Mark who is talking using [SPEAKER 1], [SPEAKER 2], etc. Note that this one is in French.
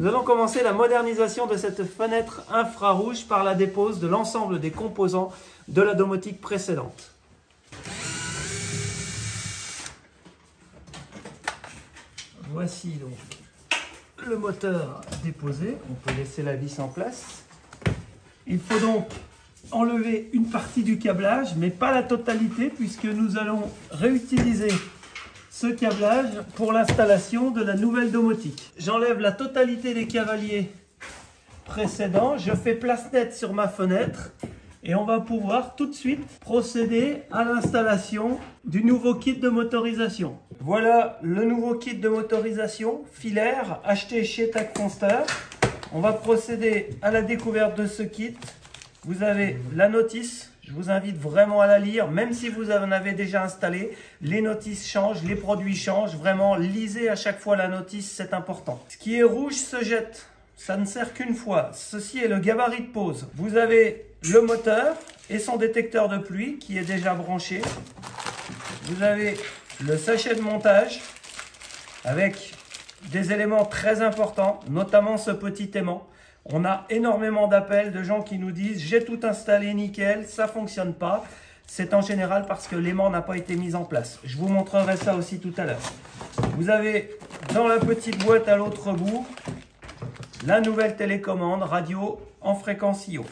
[SPEAKER 1] Nous allons commencer la modernisation de cette fenêtre infrarouge par la dépose de l'ensemble des composants de la domotique précédente. Voici donc le moteur déposé. On peut laisser la vis en place. Il faut donc enlever une partie du câblage, mais pas la totalité, puisque nous allons réutiliser ce câblage pour l'installation de la nouvelle domotique. J'enlève la totalité des cavaliers précédents, je fais place nette sur ma fenêtre et on va pouvoir tout de suite procéder à l'installation du nouveau kit de motorisation. Voilà le nouveau kit de motorisation filaire acheté chez TAC On va procéder à la découverte de ce kit. Vous avez la notice, je vous invite vraiment à la lire, même si vous en avez déjà installé. Les notices changent, les produits changent. Vraiment, lisez à chaque fois la notice, c'est important. Ce qui est rouge se jette. Ça ne sert qu'une fois. Ceci est le gabarit de pose. Vous avez le moteur et son détecteur de pluie qui est déjà branché. Vous avez le sachet de montage avec des éléments très importants, notamment ce petit aimant. On a énormément d'appels de gens qui nous disent j'ai tout installé nickel, ça fonctionne pas. C'est en général parce que l'aimant n'a pas été mis en place. Je vous montrerai ça aussi tout à l'heure. Vous avez dans la petite boîte à l'autre bout la nouvelle télécommande radio en fréquence IO.